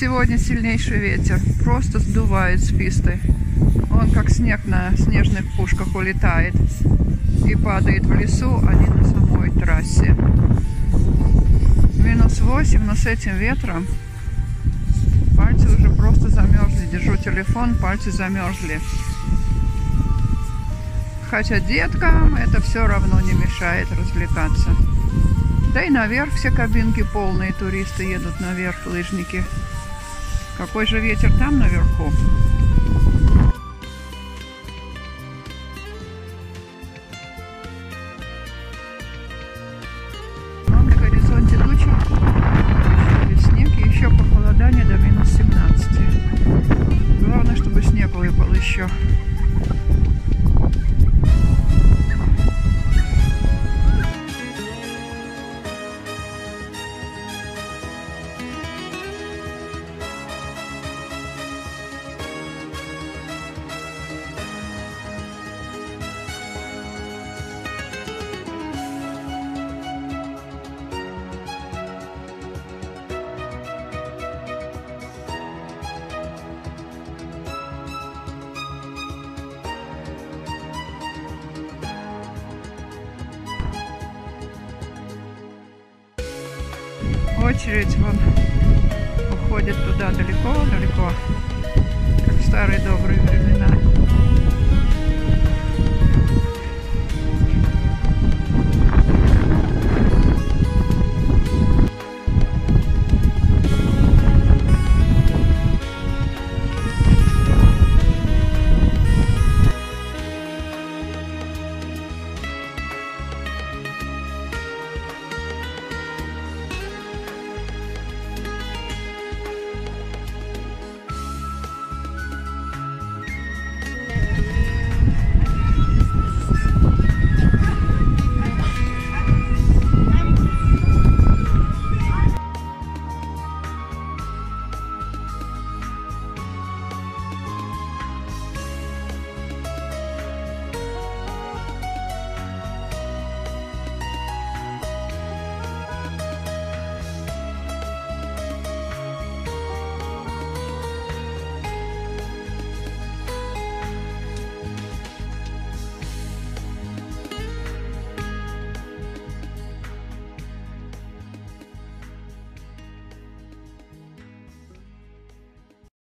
сегодня сильнейший ветер. Просто сдувает с писты. Он как снег на снежных пушках улетает. И падает в лесу, а не на самой трассе. Минус 8, но с этим ветром пальцы уже просто замерзли. Держу телефон, пальцы замерзли. Хотя деткам это все равно не мешает развлекаться. Да и наверх все кабинки полные, туристы едут наверх, лыжники. Какой же ветер там наверху? На горизонте тучи, обещали снег еще похолодание до минус 17. Главное, чтобы снег выпал еще. Очередь вон уходит туда далеко-далеко, как в старые добрые времена.